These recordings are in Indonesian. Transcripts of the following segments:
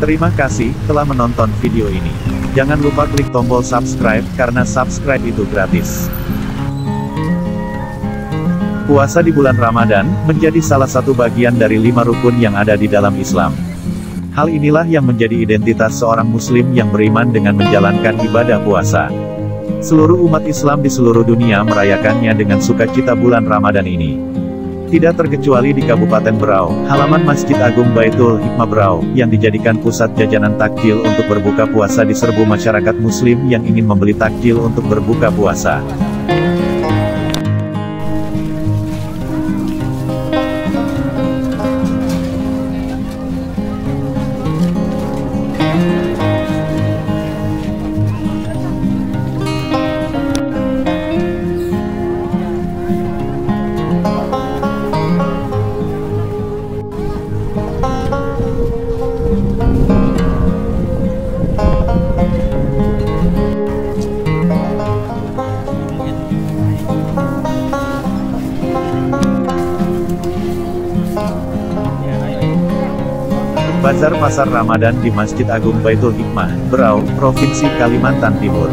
Terima kasih telah menonton video ini. Jangan lupa klik tombol subscribe karena subscribe itu gratis. Puasa di bulan Ramadan menjadi salah satu bagian dari lima rukun yang ada di dalam Islam. Hal inilah yang menjadi identitas seorang Muslim yang beriman dengan menjalankan ibadah puasa. Seluruh umat Islam di seluruh dunia merayakannya dengan sukacita bulan Ramadan ini. Tidak terkecuali di Kabupaten Berau, halaman Masjid Agung Baitul Hikmah Berau, yang dijadikan pusat jajanan takjil untuk berbuka puasa di serbu masyarakat muslim yang ingin membeli takjil untuk berbuka puasa. Bazar Pasar Ramadan di Masjid Agung Baitul Hikmah, Berau, Provinsi Kalimantan Timur.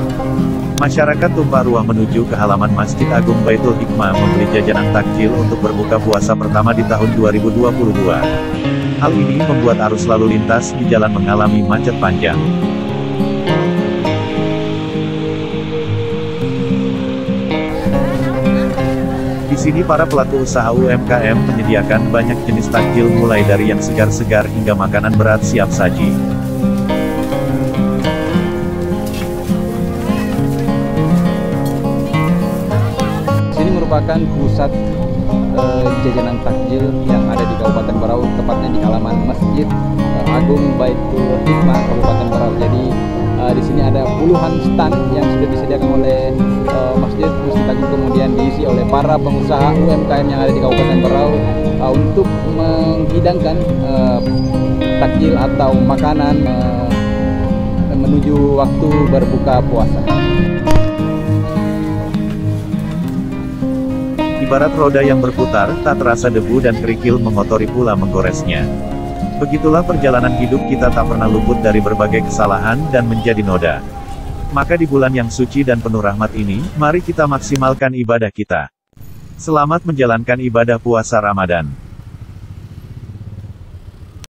Masyarakat tumpah ruah menuju ke halaman Masjid Agung Baitul Hikmah membeli jajanan takjil untuk berbuka puasa pertama di tahun 2022. Hal ini membuat arus lalu lintas di jalan mengalami macet panjang. Di sini para pelaku usaha UMKM menyediakan banyak jenis takjil mulai dari yang segar-segar hingga makanan berat siap saji. Sini merupakan pusat eh, jajanan takjil yang ada di Kabupaten Berau, tepatnya di halaman Masjid eh, Agung Baitul Hikmah Kabupaten Berau. Jadi eh, di sini ada puluhan stand yang sudah disediakan oleh eh, Masjid Masjid Agung kemudian diisi oleh para pengusaha UMKM yang ada di Kabupaten Berau eh, untuk menghidangkan eh, takjil atau makanan eh, menuju waktu berbuka puasa. Ibarat roda yang berputar, tak terasa debu dan kerikil mengotori pula menggoresnya. Begitulah perjalanan hidup kita tak pernah luput dari berbagai kesalahan dan menjadi noda. Maka di bulan yang suci dan penuh rahmat ini, mari kita maksimalkan ibadah kita. Selamat menjalankan ibadah puasa Ramadan.